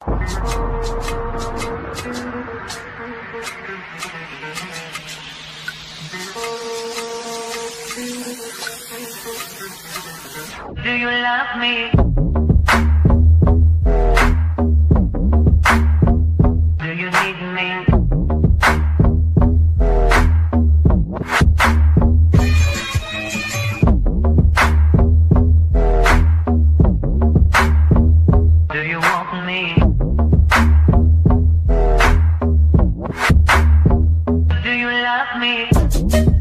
Do you love me? Do you need me? Do you love me?